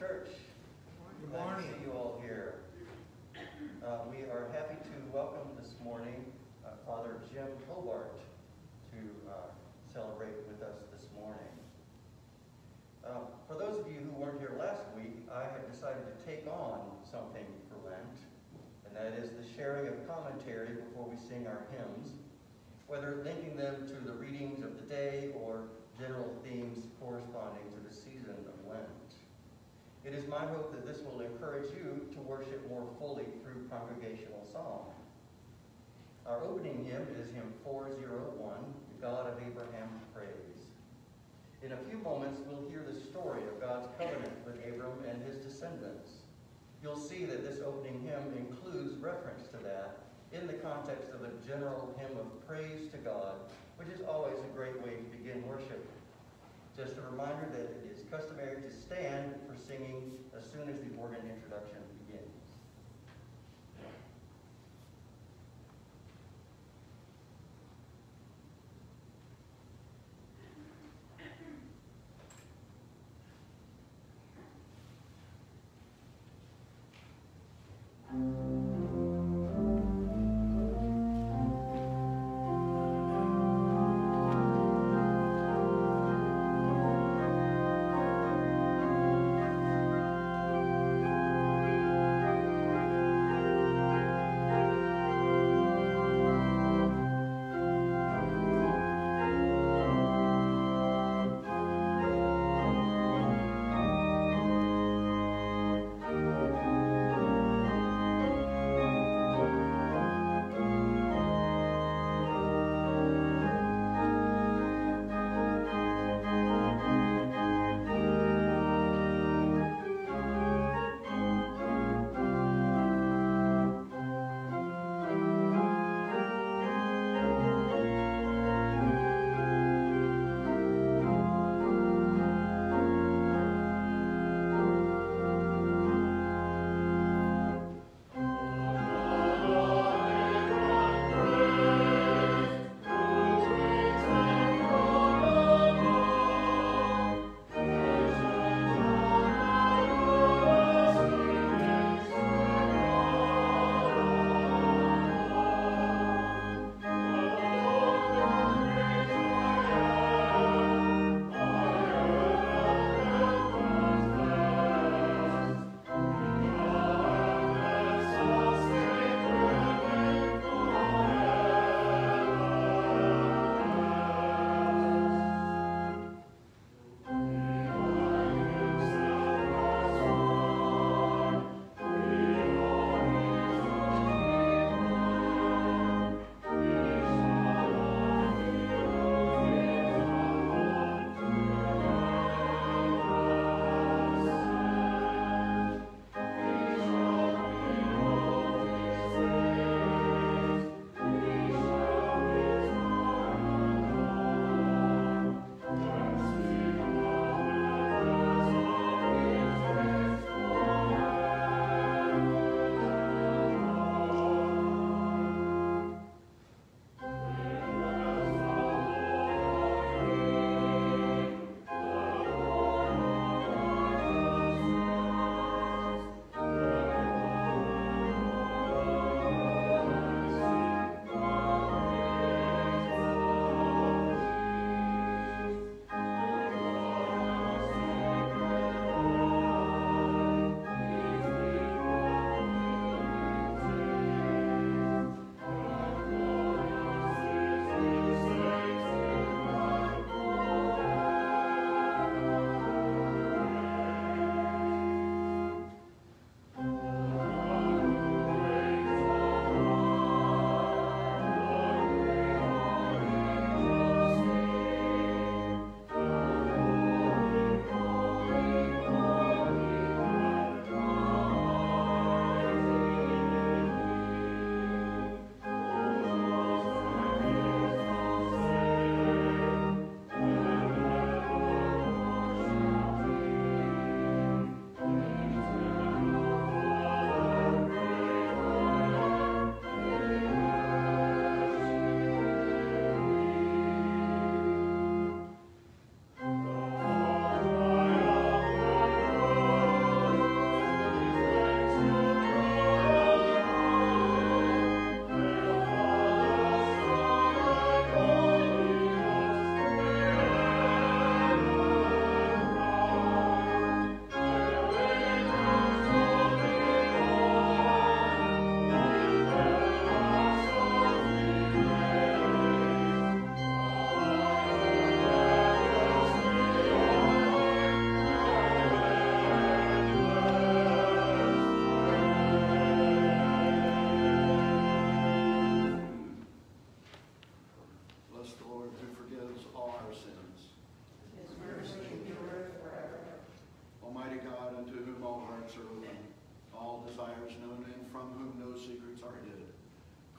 St. James Episcopal Church. Good Glad to morning. see you all here. Uh, We are happy to welcome this morning uh, Father Jim Hobart to uh, celebrate with us this morning. Uh, For those of you who weren't here last week, I have decided to take on something for Lent, and that is the sharing of commentary before we sing our hymns, whether linking them to the readings of the day or general themes corresponding to the season of Lent. It is my hope that this will encourage you to worship more fully through congregational song. Our opening hymn is hymn 401, The God of Abraham Praise. In a few moments, we'll hear the story of God's covenant with Abram and his descendants. You'll see that this opening hymn includes reference to that in the context of a general hymn of praise to God, which is always a great way to begin worship. Just a reminder that it is customary to stand for singing as soon as the organ introduction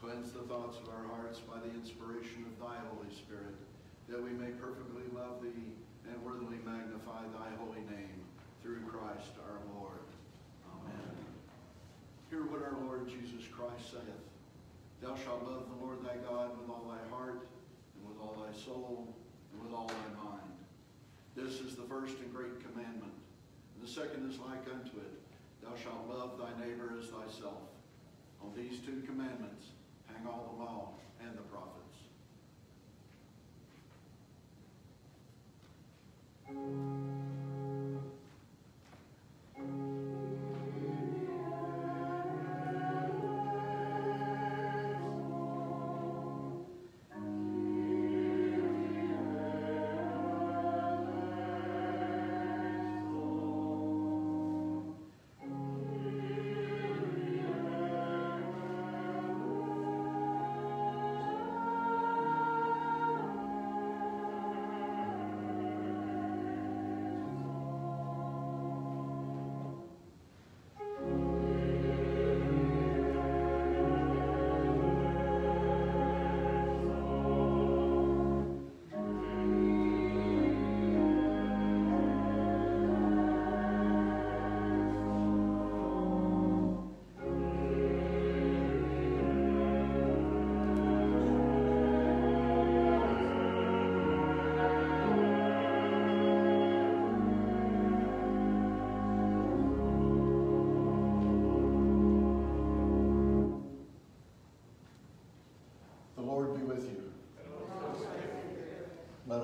cleanse the thoughts of our hearts by the inspiration of thy Holy Spirit, that we may perfectly love thee and worthily magnify thy holy name, through Christ our Lord. Amen. Hear what our Lord Jesus Christ saith. Thou shalt love the Lord thy God with all thy heart, and with all thy soul, and with all thy mind. This is the first and great commandment. The second is like unto it. Thou shalt love thy neighbor as thyself. On these two commandments hang all the law and the prophets.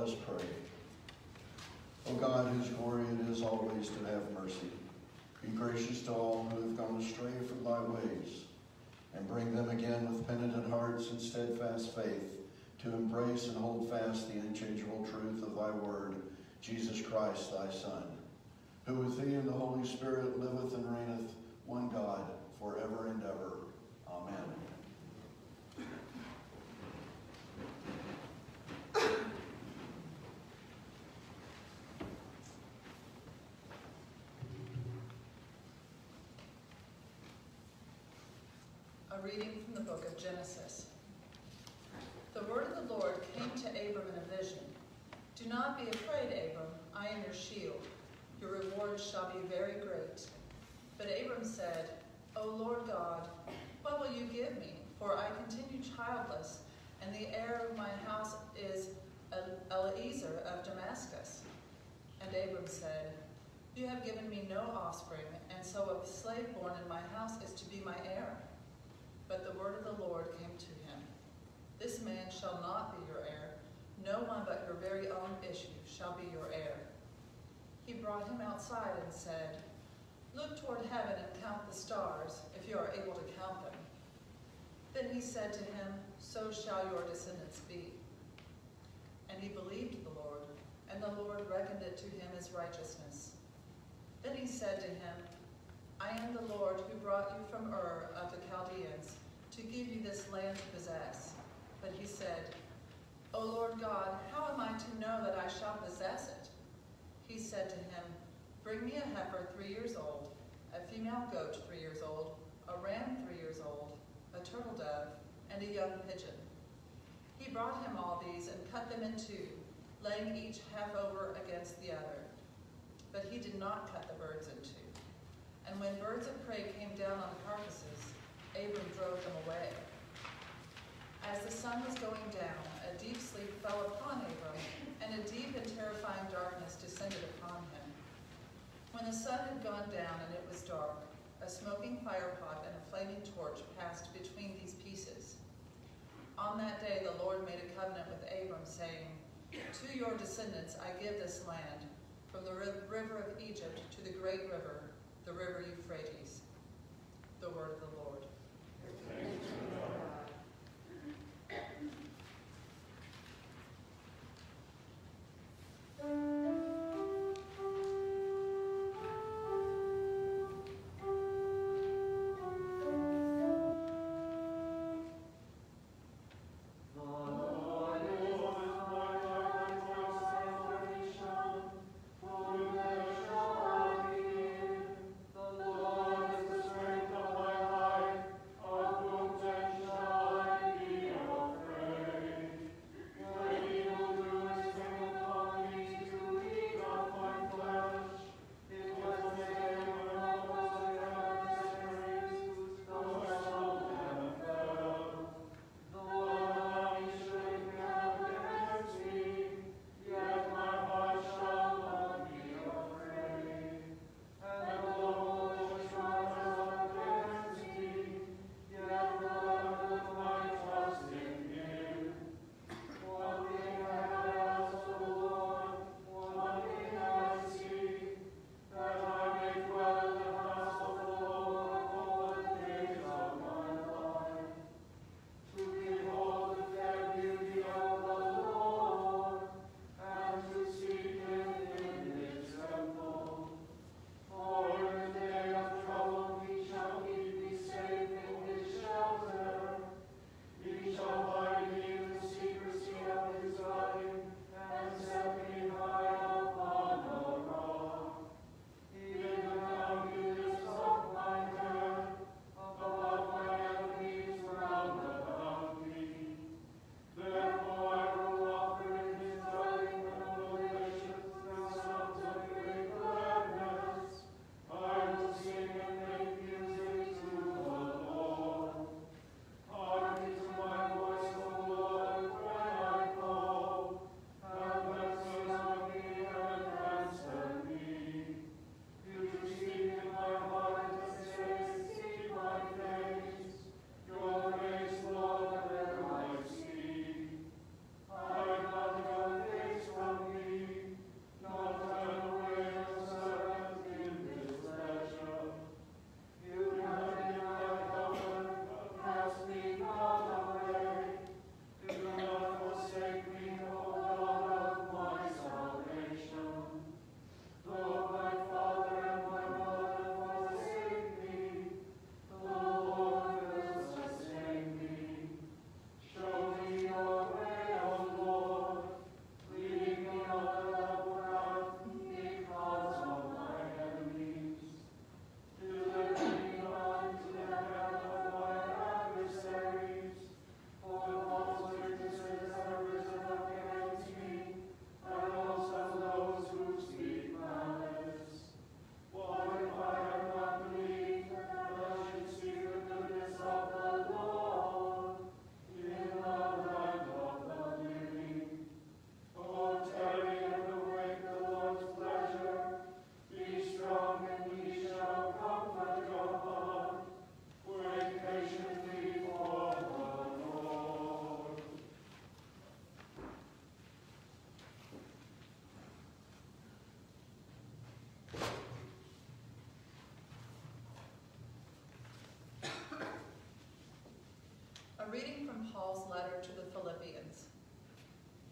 Us pray. O God, whose glory it is always to have mercy, be gracious to all who have gone astray from thy ways, and bring them again with penitent hearts and steadfast faith to embrace and hold fast the unchangeable truth of thy word, Jesus Christ, thy Son, who with thee and the Holy Spirit liveth and reigneth, one God, forever and ever. Amen. Reading from the book of Genesis. The word of the Lord came to Abram in a vision. Do not be afraid, Abram. I am your shield. Your reward shall be very great. But Abram said, O Lord God, what will you give me? For I continue childless, and the heir of my house is Eliezer of Damascus. And Abram said, You have given me no offspring, and so a slave born in my house is to be my heir. But the word of the Lord came to him. This man shall not be your heir. No one but your very own issue shall be your heir. He brought him outside and said, Look toward heaven and count the stars, if you are able to count them. Then he said to him, So shall your descendants be. And he believed the Lord, and the Lord reckoned it to him as righteousness. Then he said to him, I am the Lord who brought you from Ur of the Chaldeans to give you this land to possess. But he said, O Lord God, how am I to know that I shall possess it? He said to him, Bring me a heifer three years old, a female goat three years old, a ram three years old, a turtle dove, and a young pigeon. He brought him all these and cut them in two, laying each half over against the other. But he did not cut the birds in two. And when birds of prey came down on the carcasses, Abram drove them away. As the sun was going down, a deep sleep fell upon Abram, and a deep and terrifying darkness descended upon him. When the sun had gone down and it was dark, a smoking firepot and a flaming torch passed between these pieces. On that day the Lord made a covenant with Abram, saying, To your descendants I give this land, from the river of Egypt to the great river, the river Euphrates. The word of the Lord. Paul's letter to the Philippians.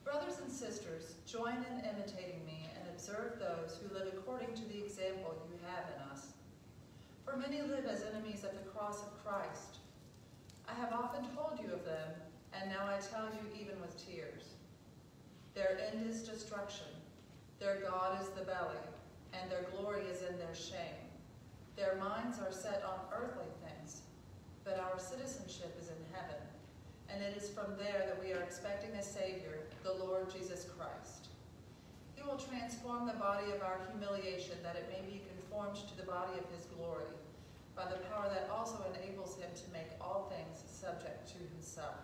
Brothers and sisters, join in imitating me and observe those who live according to the example you have in us. For many live as enemies of the cross of Christ. I have often told you of them, and now I tell you even with tears. Their end is destruction. Their God is the belly, and their glory is in their shame. Their minds are set on earthly things, but our citizenship is in heaven, and it is from there that we are expecting a Savior, the Lord Jesus Christ. He will transform the body of our humiliation that it may be conformed to the body of his glory, by the power that also enables him to make all things subject to himself.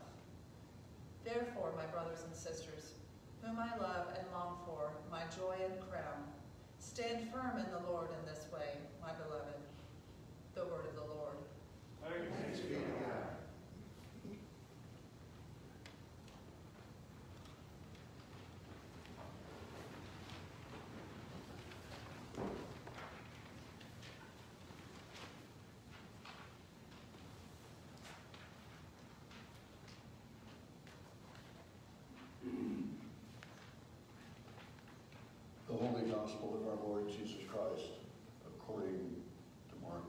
Therefore, my brothers and sisters, whom I love and long for, my joy and crown, stand firm in the Lord in this way, my beloved. The word of the Lord. Thanks be to God. The Holy Gospel of our Lord Jesus Christ, according to Mark.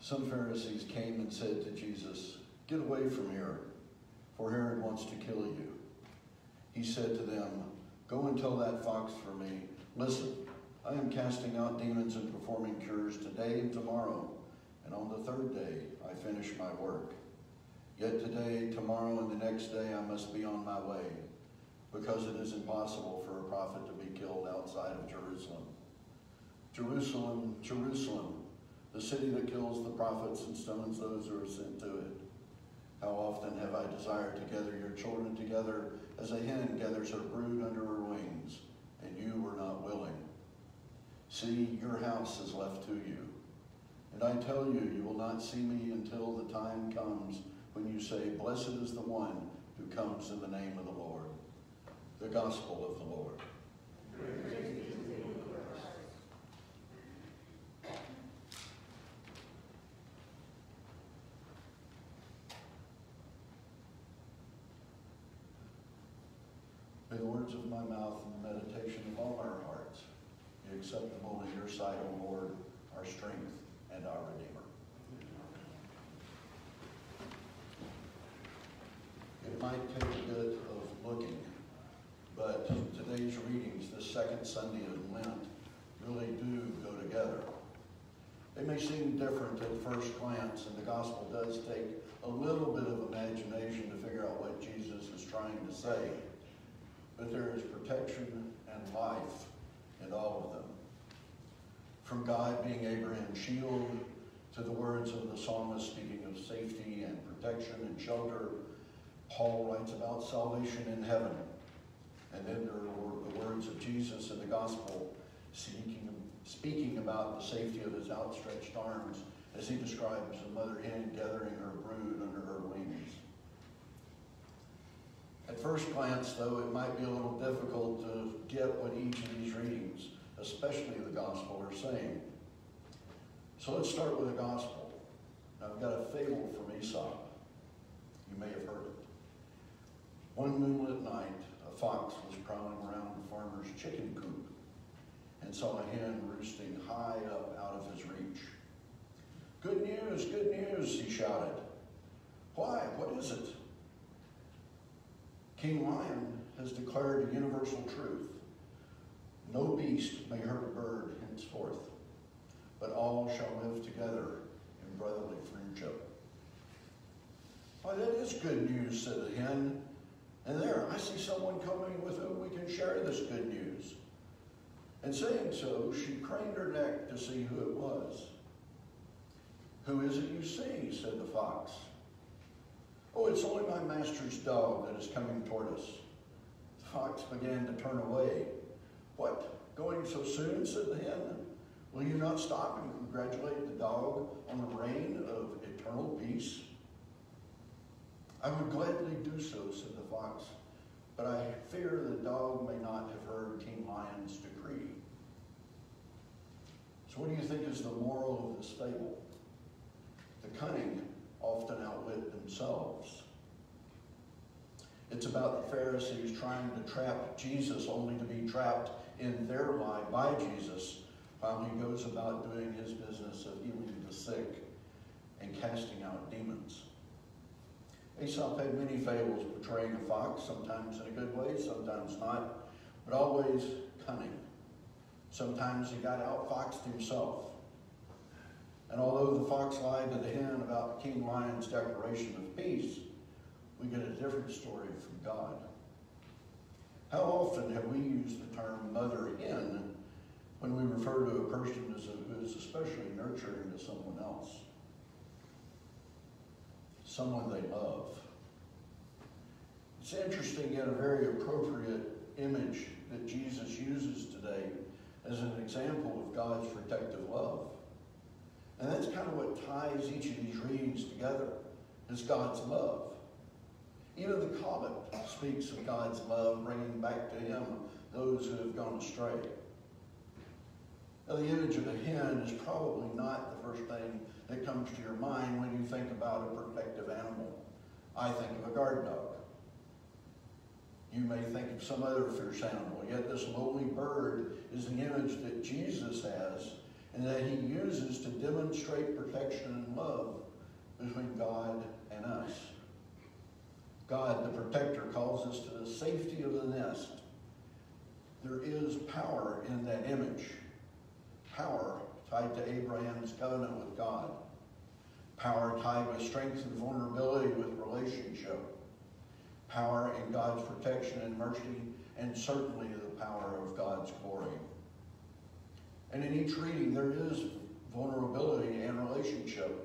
Some Pharisees came and said to Jesus, Get away from here, for Herod wants to kill you. He said to them, Go and tell that fox for me, Listen, I am casting out demons and performing cures today and tomorrow, and on the third day I finish my work. Yet today, tomorrow, and the next day I must be on my way, because it is impossible for a prophet to be killed outside of Jerusalem. Jerusalem, Jerusalem, the city that kills the prophets and stones those who are sent to it. How often have I desired to gather your children together as a hen gathers her brood under her wings, and you were not willing. See, your house is left to you. And I tell you, you will not see me until the time comes when you say, Blessed is the one who comes in the name of the Lord. The gospel of the Lord. May the words of my mouth and the meditation of all our hearts be acceptable in your sight, O Lord, our strength and our Redeemer. It might take a looking, today's readings, the second Sunday of Lent, really do go together. They may seem different at first glance, and the gospel does take a little bit of imagination to figure out what Jesus is trying to say. But there is protection and life in all of them. From God being Abraham's shield to the words of the psalmist speaking of safety and protection and shelter, Paul writes about salvation in heaven. And then there were the words of Jesus in the gospel speaking, speaking about the safety of his outstretched arms as he describes a mother hen gathering her brood under her wings. At first glance, though, it might be a little difficult to get what each of these readings, especially the gospel, are saying. So let's start with the gospel. I've got a fable from Aesop. You may have heard it. One moonlit night, fox was prowling around the farmer's chicken coop and saw a hen roosting high up out of his reach. Good news, good news, he shouted. Why, what is it? King Lion has declared a universal truth. No beast may hurt a bird henceforth, but all shall live together in brotherly friendship. Why, that is good news, said the hen. And there, I see someone coming with whom we can share this good news. And saying so, she craned her neck to see who it was. Who is it you see? said the fox. Oh, it's only my master's dog that is coming toward us. The fox began to turn away. What, going so soon? said the hen. Will you not stop and congratulate the dog on the reign of eternal peace? I would gladly do so, said the fox, but I fear the dog may not have heard King Lion's decree. So what do you think is the moral of this fable? the cunning often outwit themselves. It's about the Pharisees trying to trap Jesus only to be trapped in their lie by Jesus while he goes about doing his business of healing the sick and casting out demons. Aesop had many fables portraying a fox, sometimes in a good way, sometimes not, but always cunning. Sometimes he got outfoxed himself. And although the fox lied to the hen about King Lion's declaration of peace, we get a different story from God. How often have we used the term mother hen when we refer to a person as a, who is especially nurturing to someone else? Someone they love. It's interesting yet a very appropriate image that Jesus uses today as an example of God's protective love. And that's kind of what ties each of these readings together, is God's love. Even the collect speaks of God's love, bringing back to him those who have gone astray. Now, the image of a hen is probably not the first thing that comes to your mind when you think about a protective animal. I think of a guard dog. You may think of some other fierce animal, yet this lowly bird is the image that Jesus has and that he uses to demonstrate protection and love between God and us. God, the protector, calls us to the safety of the nest. There is power in that image. Power tied to Abraham's covenant with God. Power tied with strength and vulnerability with relationship. Power in God's protection and mercy, and certainly the power of God's glory. And in each reading, there is vulnerability and relationship.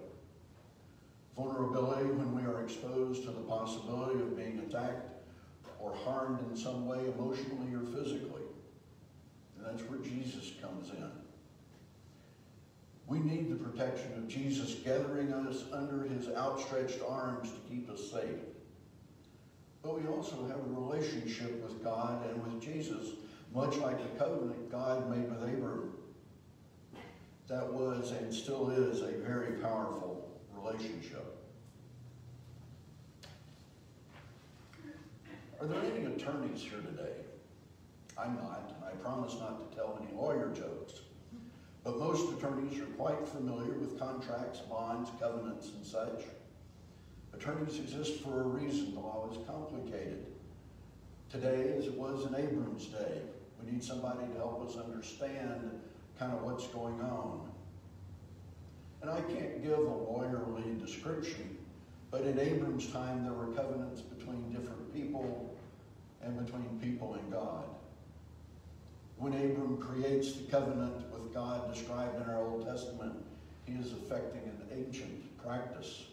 Vulnerability when we are exposed to the possibility of being attacked or harmed in some way emotionally or physically. And that's where Jesus comes in. We need the protection of Jesus gathering us under his outstretched arms to keep us safe. But we also have a relationship with God and with Jesus, much like the covenant God made with Abraham. That was and still is a very powerful relationship. Are there any attorneys here today? I'm not, I promise not to tell any lawyer jokes. But most attorneys are quite familiar with contracts, bonds, covenants, and such. Attorneys exist for a reason. The law is complicated. Today, as it was in Abram's day, we need somebody to help us understand kind of what's going on. And I can't give a lawyerly description, but in Abram's time, there were covenants between different people and between people and God. When Abram creates the covenant with God described in our Old Testament, he is affecting an ancient practice.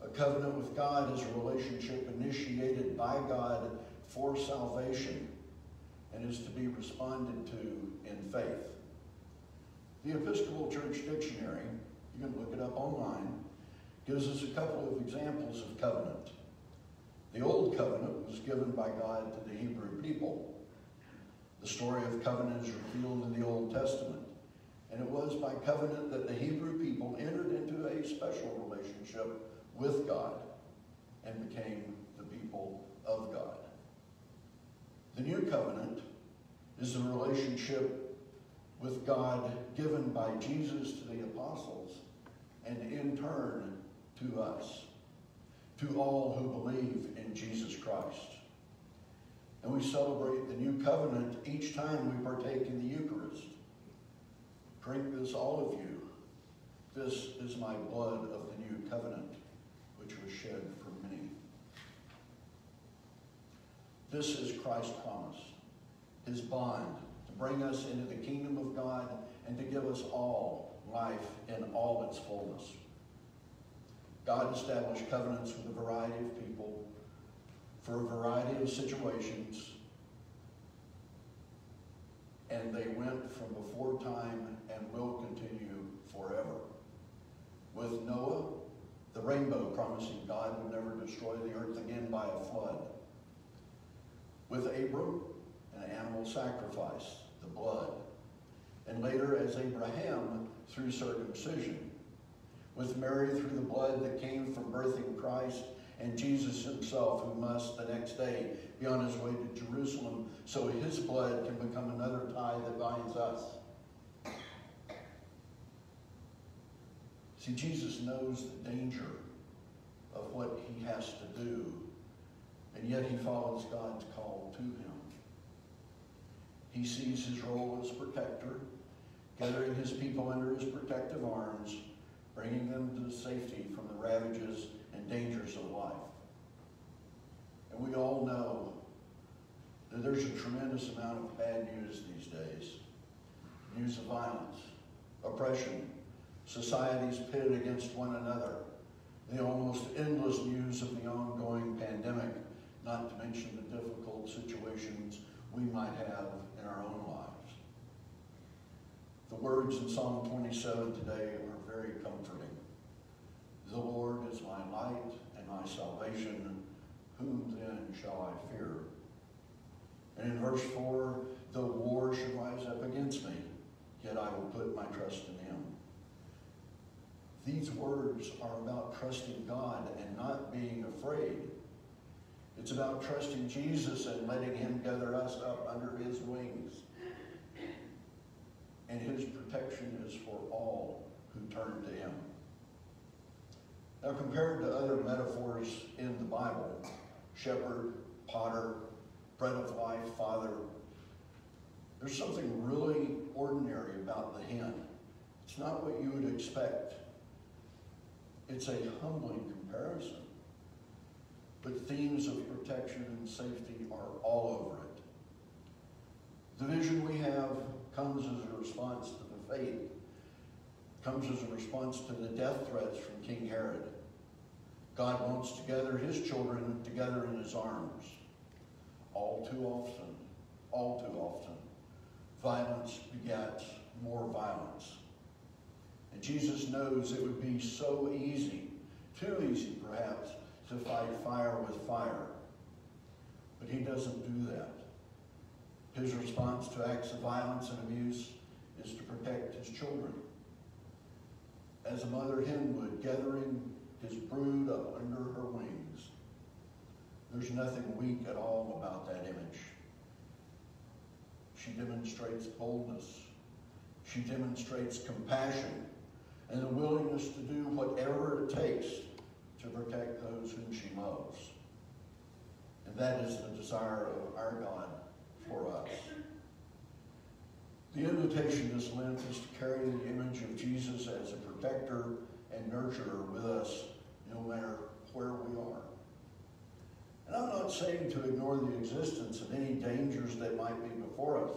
A covenant with God is a relationship initiated by God for salvation and is to be responded to in faith. The Episcopal Church Dictionary, you can look it up online, gives us a couple of examples of covenant. The Old Covenant was given by God to the Hebrew people. The story of covenant is revealed in the Old Testament. And it was by covenant that the Hebrew people entered into a special relationship with God and became the people of God. The New Covenant is a relationship with God given by Jesus to the apostles and in turn to us, to all who believe in Jesus Christ. And we celebrate the new covenant each time we partake in the Eucharist. Drink this, all of you. This is my blood of the new covenant, which was shed for many. This is Christ's promise, his bond to bring us into the kingdom of God and to give us all life in all its fullness. God established covenants with a variety of people for a variety of situations, and they went from before time and will continue forever. With Noah, the rainbow promising God would never destroy the earth again by a flood. With Abram, an animal sacrifice, the blood. And later as Abraham through circumcision. with Mary through the blood that came from birthing Christ, and Jesus himself, who must the next day be on his way to Jerusalem, so his blood can become another tie that binds us. See, Jesus knows the danger of what he has to do, and yet he follows God's call to him. He sees his role as protector, gathering his people under his protective arms, bringing them to safety from the ravages dangers of life. And we all know that there's a tremendous amount of bad news these days. News of violence, oppression, societies pitted against one another, the almost endless news of the ongoing pandemic, not to mention the difficult situations we might have in our own lives. The words in Psalm 27 today are very comforting. The Lord is my light and my salvation. Whom then shall I fear? And in verse 4, though war should rise up against me, yet I will put my trust in him. These words are about trusting God and not being afraid. It's about trusting Jesus and letting him gather us up under his wings. And his protection is for all who turn to him. Now, compared to other metaphors in the Bible, shepherd, potter, bread of life, father, there's something really ordinary about the hen. It's not what you would expect. It's a humbling comparison. But themes of protection and safety are all over it. The vision we have comes as a response to the faith, comes as a response to the death threats from King Herod. God wants to gather his children together in his arms. All too often, all too often, violence begets more violence. And Jesus knows it would be so easy, too easy perhaps, to fight fire with fire. But he doesn't do that. His response to acts of violence and abuse is to protect his children. As a mother hen would, gathering his brood up under her wings. There's nothing weak at all about that image. She demonstrates boldness. She demonstrates compassion and the willingness to do whatever it takes to protect those whom she loves. And that is the desire of our God for us. The invitation this Lent is to carry the image of Jesus as a protector and nurturer with us no matter where we are. And I'm not saying to ignore the existence of any dangers that might be before us,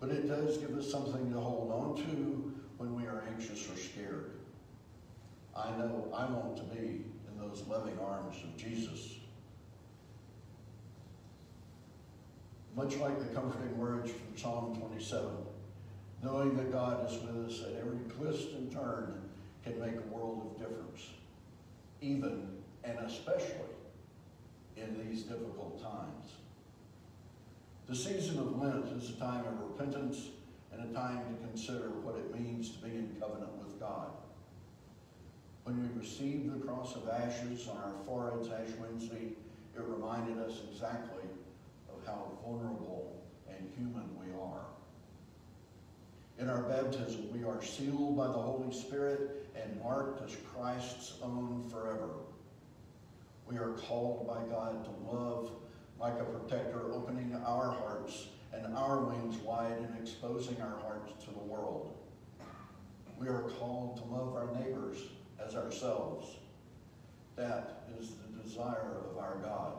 but it does give us something to hold on to when we are anxious or scared. I know I want to be in those loving arms of Jesus. Much like the comforting words from Psalm 27, knowing that God is with us at every twist and turn can make a world of difference, even and especially in these difficult times. The season of Lent is a time of repentance and a time to consider what it means to be in covenant with God. When we received the cross of ashes on our foreheads Ash Wednesday, it reminded us exactly of how vulnerable and human we are. In our baptism, we are sealed by the Holy Spirit and marked as Christ's own forever. We are called by God to love like a protector, opening our hearts and our wings wide and exposing our hearts to the world. We are called to love our neighbors as ourselves. That is the desire of our God.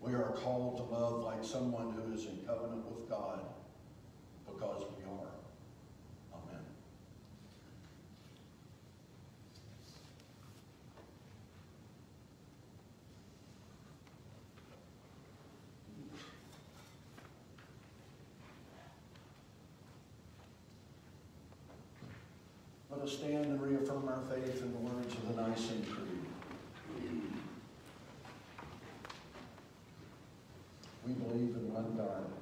We are called to love like someone who is in covenant with God because we are. Amen. Let us stand and reaffirm our faith in the words of the Nicene Creed. We believe in one God,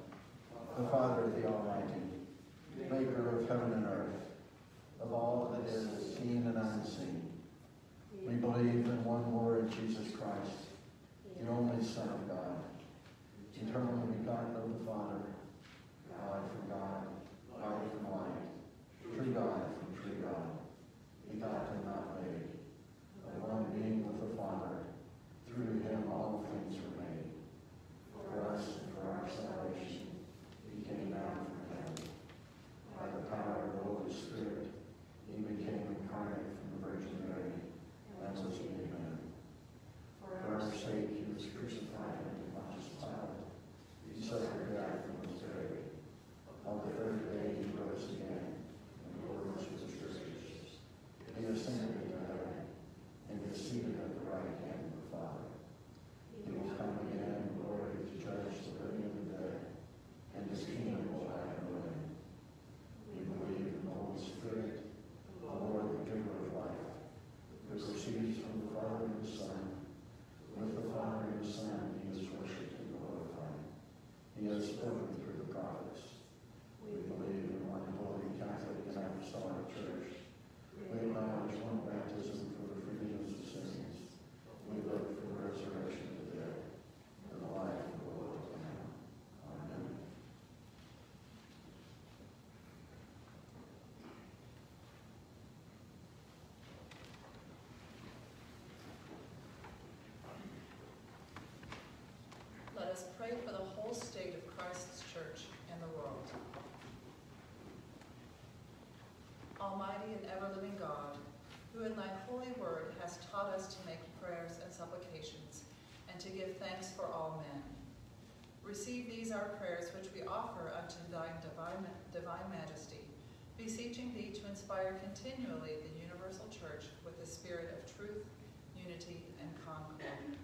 us pray for the whole state of Christ's church and the world. Almighty and ever-living God, who in thy holy word hast taught us to make prayers and supplications, and to give thanks for all men. Receive these our prayers which we offer unto thy divine, divine majesty, beseeching thee to inspire continually the universal church with the spirit of truth, unity, and concord.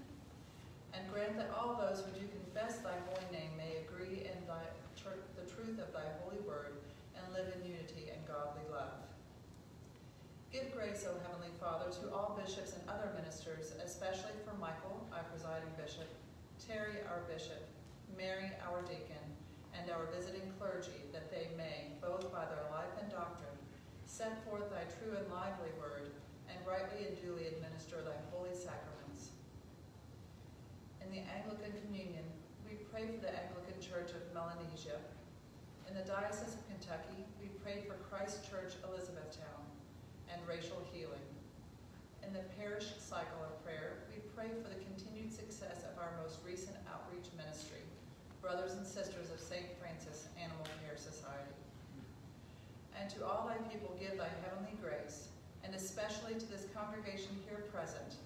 And grant that all those who do confess thy holy name may agree in thy, tr- the truth of thy holy word and live in unity and godly love. Give grace, O Heavenly Father, to all bishops and other ministers, especially for Michael, our presiding bishop, Terry, our bishop, Mary, our deacon, and our visiting clergy, that they may, both by their life and doctrine, send forth thy true and lively word, and rightly and duly administer thy holy sacraments. In the Anglican Communion, we pray for the Anglican Church of Melanesia. In the Diocese of Kentucky, we pray for Christ Church Elizabethtown and racial healing. The parish cycle of prayer, we pray for the continued success of our most recent outreach ministry, Brothers and Sisters of St. Francis Animal Care Society. And to all thy people give thy heavenly grace, and especially to this congregation here present,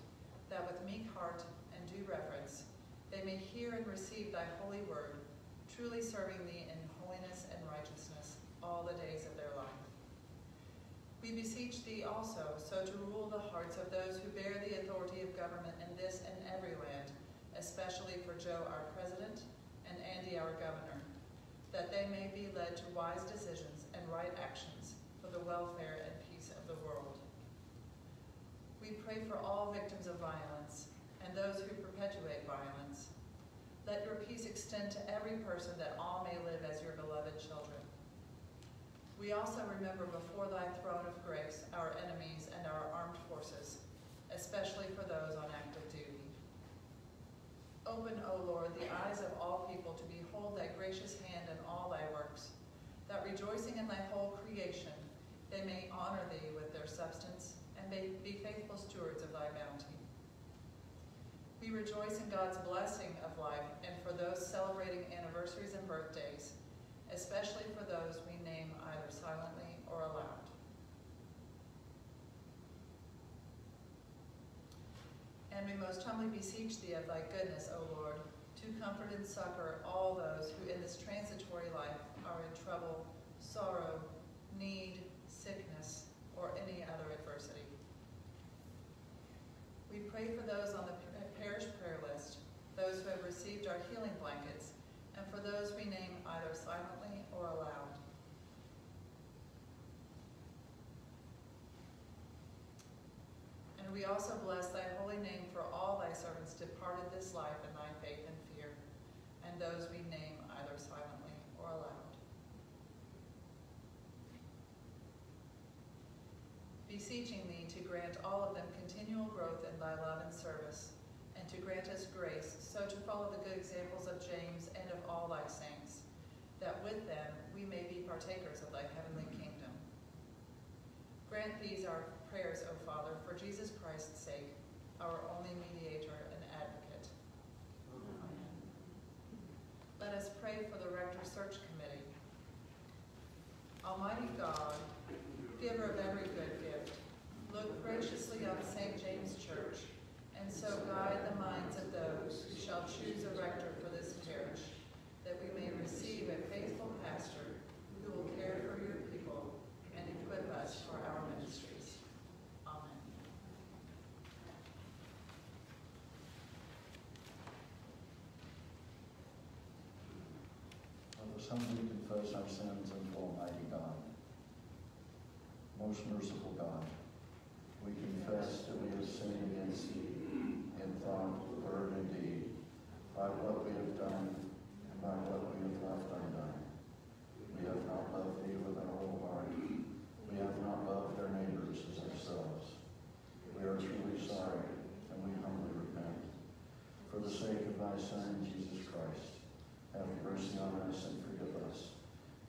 that with meek heart and due reverence, they may hear and receive thy holy word, truly serving thee in holiness and righteousness all the days of their life. We beseech thee also so to rule the hearts of those who bear the authority of government in this and every land, especially for Joe, our president, and Andy, our governor, that they may be led to wise decisions and right actions for the welfare and peace of the world. We pray for all victims of violence and those who perpetuate violence. Let your peace extend to every person that all may live as your beloved children. We also remember before thy throne of grace our enemies and our armed forces, especially for those on active duty. Open, O Lord, the eyes of all people to behold thy gracious hand in all thy works, that rejoicing in thy whole creation, they may honor thee with their substance and may be faithful stewards of thy bounty. We rejoice in God's blessing of life and for those celebrating anniversaries and birthdays, especially for those we name either silently or aloud. And we most humbly beseech thee of thy goodness, O Lord, to comfort and succor all those who in this transitory life are in trouble, sorrow, need, sickness, or any other adversity. We pray for those on the parish prayer list, those who have received our healing blankets, and for those we name either silently or aloud. And we also bless thy holy name for all thy servants departed this life in thy faith and fear, and those we name either silently or aloud. Beseeching thee to grant all of them continual growth in thy love and service, and to grant us grace so to follow the good examples of James and of all thy saints, that with them we may be partakers of thy heavenly kingdom. Grant these our prayers, O Father, for Jesus Christ's sake, our only mediator and advocate. Amen. Let us pray for the Rector Search Committee. Almighty God, giver of every good gift, look graciously on St. James Church, and so guide the minds of those who shall choose a rector for this parish, that we may receive a faithful pastor who will care for your people and equip us for our ministries. Amen. Let us humbly confess our sins unto Almighty God. Most merciful God, we confess that we have sinned against thee in thought, word, and deed, by what we have done and by what we have left undone. We have not loved thee with our whole heart. We have not loved our neighbors as ourselves. We are truly sorry, and we humbly repent. For the sake of thy Son, Jesus Christ, have mercy on us and forgive us,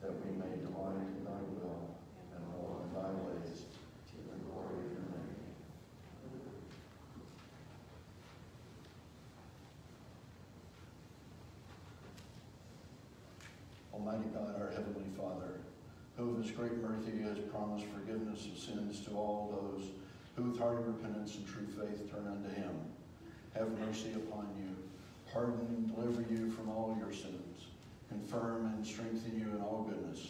that we may delight in thy will and walk in thy ways to the glory of your name. Almighty God, our Heavenly Father, who of his great mercy has promised forgiveness of sins to all those who with hearty repentance and true faith turn unto him. Have mercy upon you, pardon and deliver you from all your sins, confirm and strengthen you in all goodness,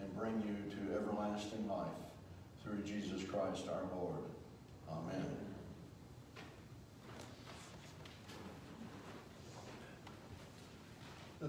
and bring you to everlasting life through Jesus Christ our Lord. Amen. The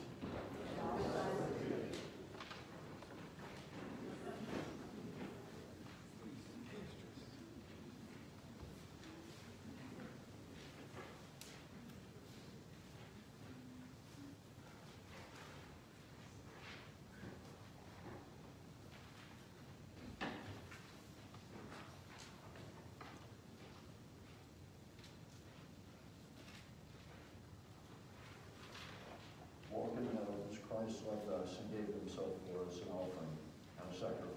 acknowledge what us, she gave himself for us in offering and a sacrifice.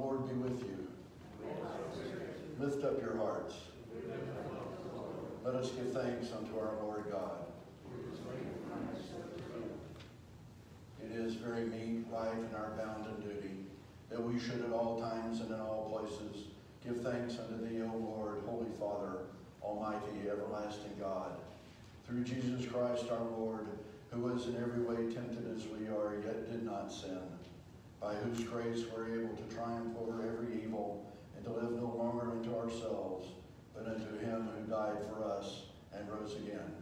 Lord be with you. Lift up your hearts. Let us give thanks unto our Lord God. It is very meet, right, and our bounden duty that we should at all times and in all places give thanks unto thee, O Lord, Holy Father, Almighty, everlasting God, through Jesus Christ our Lord, who was in every way tempted as we are, yet did not sin by whose grace we're able to triumph over every evil and to live no longer unto ourselves, but unto him who died for us and rose again.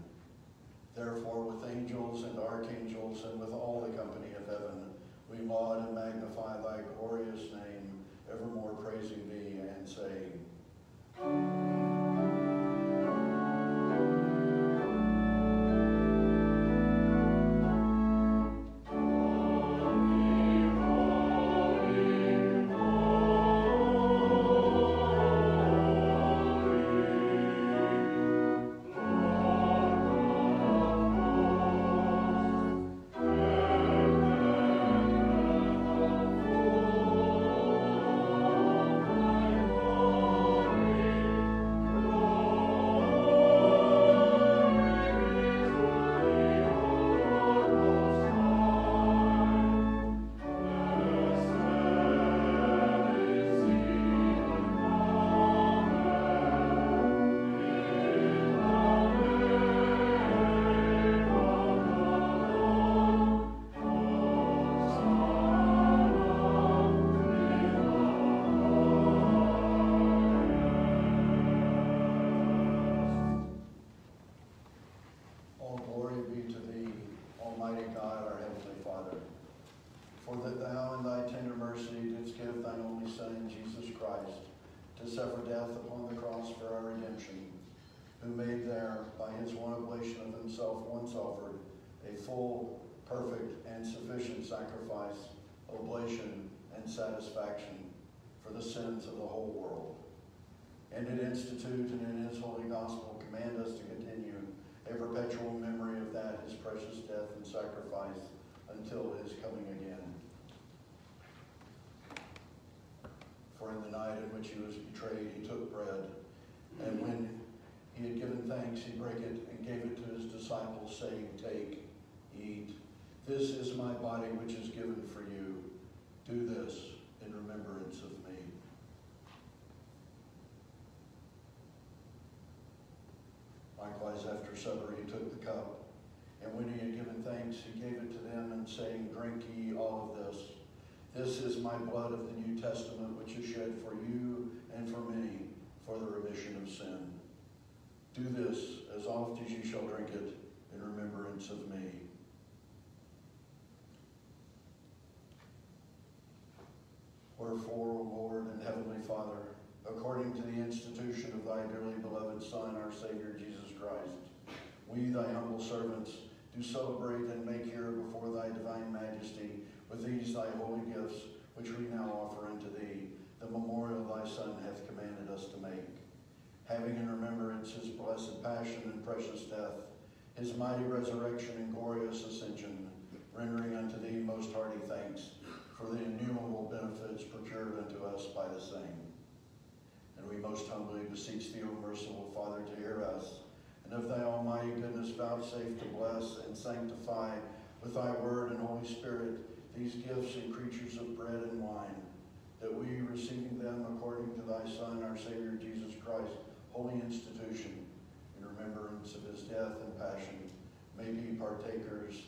Therefore, with angels and archangels and with all the company of heaven, we laud and magnify thy glorious name, evermore praising thee and saying, give thine only Son, Jesus Christ, to suffer death upon the cross for our redemption, who made there, by his one oblation of himself once offered, a full, perfect, and sufficient sacrifice, oblation, and satisfaction for the sins of the whole world. And did institute and in his holy gospel command us to continue a perpetual memory of that his precious death and sacrifice until his coming again. For in the night in which he was betrayed, he took bread, and when he had given thanks, he brake it and gave it to his disciples, saying, Take, eat. This is my body which is given for you. Do this in remembrance of me. Likewise, after supper, he took the cup, and when he had given thanks, he gave it to them, and saying, Drink ye all of this. This is my blood of the New Testament, which is shed for you and for many for the remission of sin. Do this as oft as ye shall drink it in remembrance of me. Wherefore, O Lord and Heavenly Father, according to the institution of thy dearly beloved Son, our Savior Jesus Christ, we, thy humble servants, do celebrate and make here before thy divine majesty with these thy holy gifts, which we now offer unto thee, the memorial thy Son hath commanded us to make. Having in remembrance his blessed passion and precious death, his mighty resurrection and glorious ascension, rendering unto thee most hearty thanks for the innumerable benefits procured unto us by the same. And we most humbly beseech thee, O merciful Father, to hear us, and of thy almighty goodness vouchsafe to bless and sanctify with thy word and Holy Spirit these gifts and creatures of bread and wine, that we, receiving them according to thy Son, our Savior Jesus Christ, holy institution, in remembrance of his death and passion, may be partakers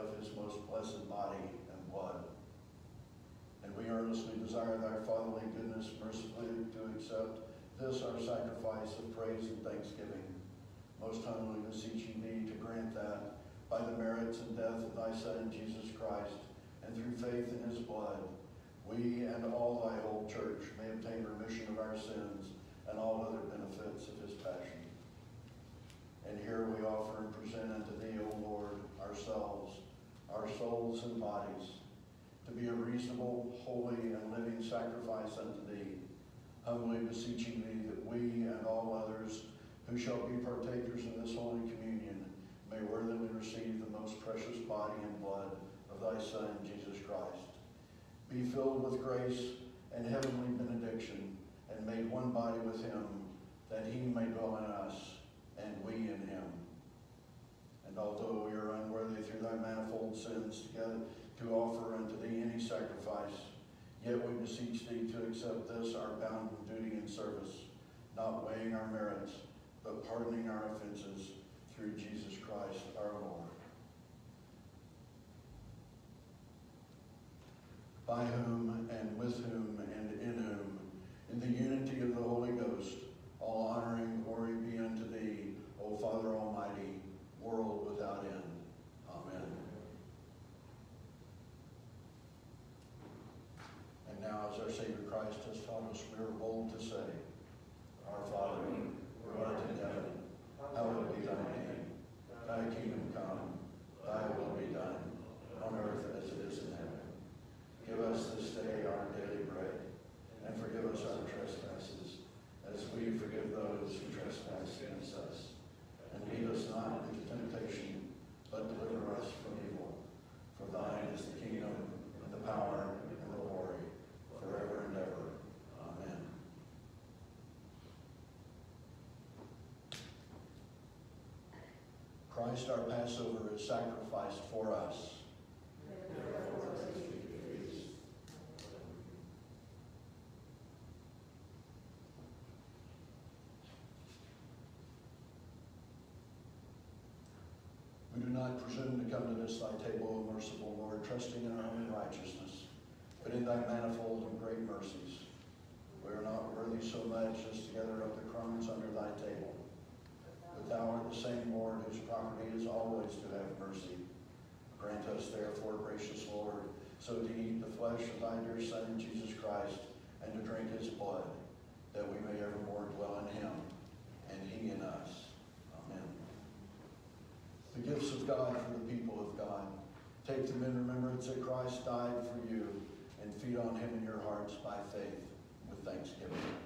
of his most blessed body and blood. And we earnestly desire thy fatherly goodness mercifully to accept this our sacrifice of praise and thanksgiving. Most humbly beseeching thee to grant that by the merits and death of thy Son Jesus Christ, and through faith in his blood, we and all thy whole church may obtain remission of our sins and all other benefits of his passion. And here we offer and present unto thee, O Lord, ourselves, our souls and bodies, to be a reasonable, holy, and living sacrifice unto thee, humbly beseeching thee that we and all others who shall be partakers in this holy communion may worthily receive the most precious body and blood of thy Son, Jesus Christ. Be filled with grace and heavenly benediction, and made one body with him, that he may dwell in us, and we in him. And although we are unworthy through thy manifold sins together to offer unto thee any sacrifice, yet we beseech thee to accept this our bounden duty and service, not weighing our merits, but pardoning our offenses through Jesus Christ our Lord. By whom and with whom and in whom, in the unity of the Holy Ghost, all honor and glory be unto thee, O Father Almighty, world without end. Amen. And now, as our Savior Christ has taught us, we are bold to say, Our Father, who art in heaven, hallowed be thy name. Thy kingdom come, thy will be done, on earth as it is in heaven. Give us this day our daily bread, and forgive us our trespasses, as we forgive those who trespass against us. And lead us not into temptation, but deliver us from evil. For thine is the kingdom, and the power, and the glory, forever and ever. Amen. Christ our Passover is sacrificed for us. We do not presume to come to this thy table, O merciful Lord, trusting in our own righteousness, but in thy manifold and great mercies. We are not worthy so much as to gather up the crumbs under thy table. Thou art the same Lord whose property is always to have mercy. Grant us therefore, gracious Lord, so to eat the flesh of thy dear Son, Jesus Christ, and to drink his blood, that we may evermore dwell in him, and he in us. Amen. The gifts of God for the people of God. Take them in remembrance that Christ died for you, and feed on him in your hearts by faith with thanksgiving.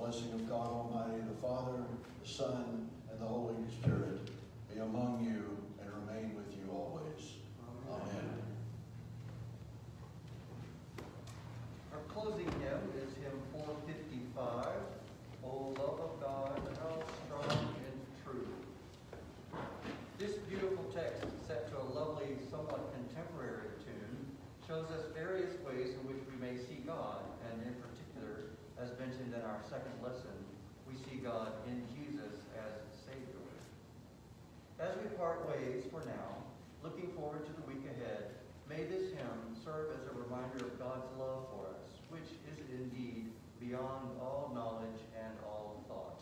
Blessing of God Almighty, the Father, the Son, and the Holy Spirit be among you and remain with you always. Amen. Our closing hymn is hymn 455, O love of God, how strong and true. This beautiful text, set to a lovely, somewhat contemporary tune, shows us various ways in which we may see God, and as mentioned in our second lesson, we see God in Jesus as Savior. As we part ways for now, looking forward to the week ahead, may this hymn serve as a reminder of God's love for us, which is indeed beyond all knowledge and all thought.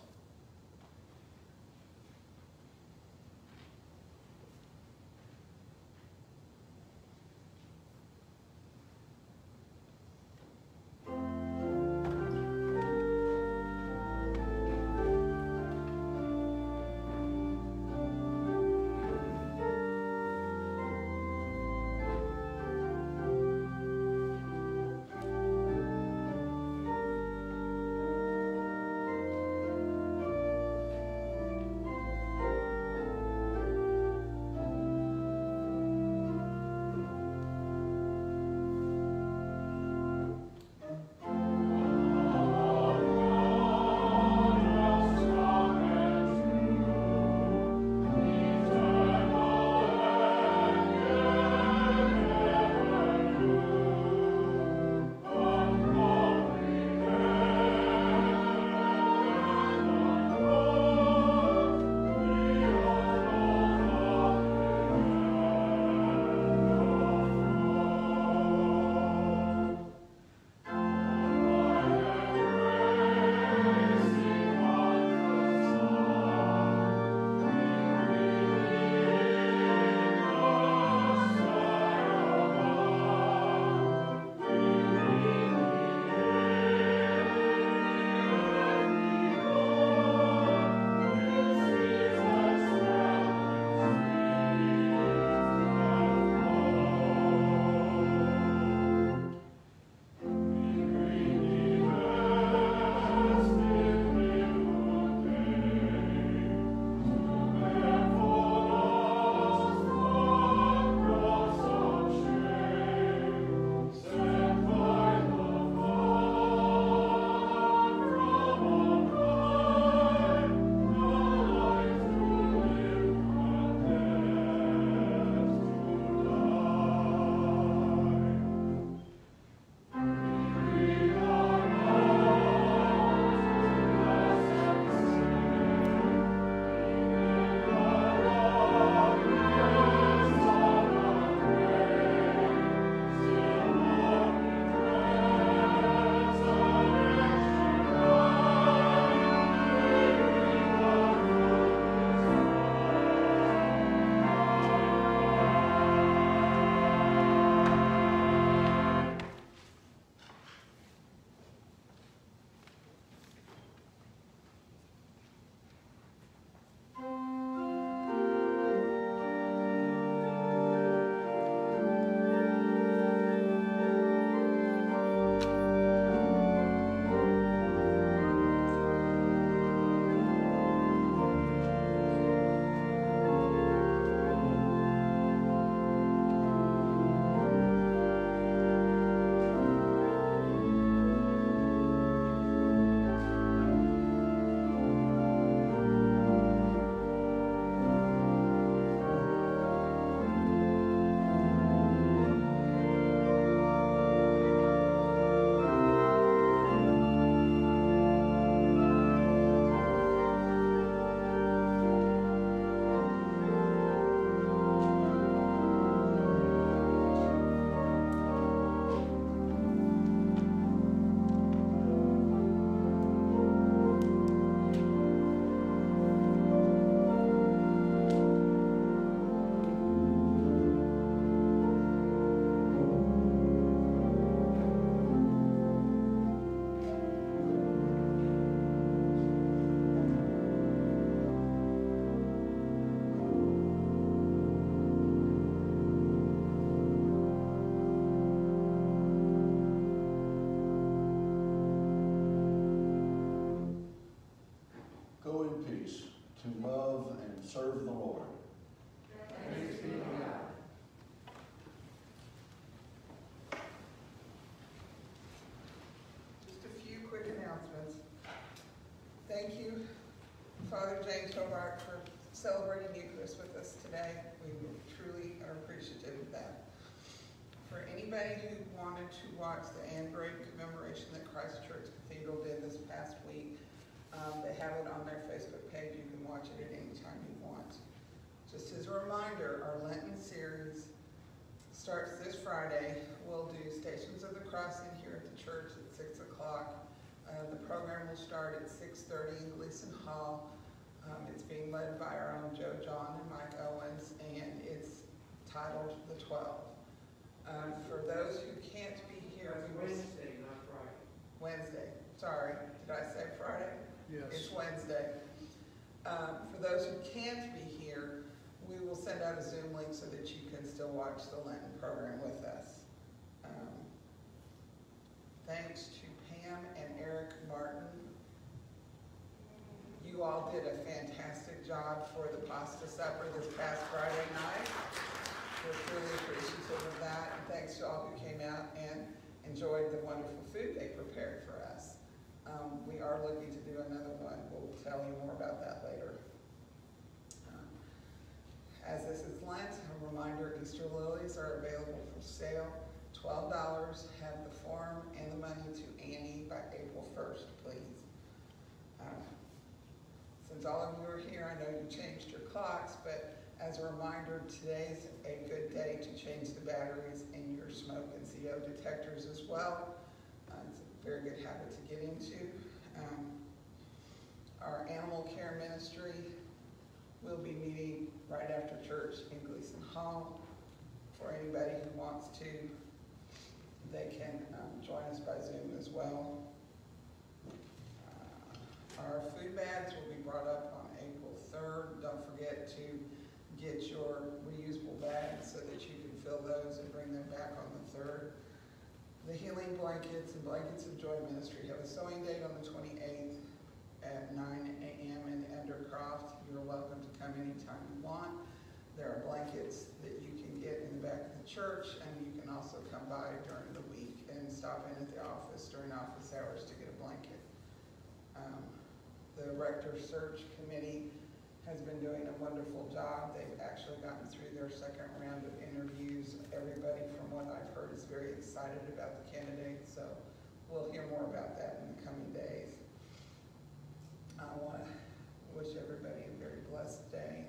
thank you, Father James Hobart, for celebrating Eucharist with us today. The program will start at six thirty in Gleason Hall. Um, it's being led by our own Joe John and Mike Owens, and it's titled The Twelve. Um, for those who can't be here, we will. Wednesday, not Friday. Wednesday, sorry, did I say Friday? Yes. It's Wednesday. Um, for those who can't be here, we will send out a Zoom link so that you can still watch the Lenten program with us. Um, Thanks to You all did a fantastic job for the pasta supper this past Friday night. We're truly appreciative of that, and thanks to all who came out and enjoyed the wonderful food they prepared for us. Um, we are looking to do another one. We'll tell you more about that later. Um, As this is Lent, a reminder, Easter lilies are available for sale. Twelve dollars. Have the form and the money to Annie by April first, please. Since all of you are here, I know you changed your clocks, but as a reminder, today's a good day to change the batteries in your smoke and CO detectors as well. Uh, It's a very good habit to get into. Um, Our animal care ministry will be meeting right after church in Gleason Hall. For anybody who wants to, they can um, join us by Zoom as well. Our food bags will be brought up on April 3rd. Don't forget to get your reusable bags so that you can fill those and bring them back on the 3rd. The Healing Blankets and Blankets of Joy Ministry have a sewing date on the 28th at 9 a.m. in Undercroft. You're welcome to come anytime you want. There are blankets that you can get in the back of the church, and you can also come by during the week and stop in at the office during office hours to get a blanket. Um, The Rector Search Committee has been doing a wonderful job. They've actually gotten through their second round of interviews. Everybody, from what I've heard, is very excited about the candidates, so we'll hear more about that in the coming days. I want to wish everybody a very blessed day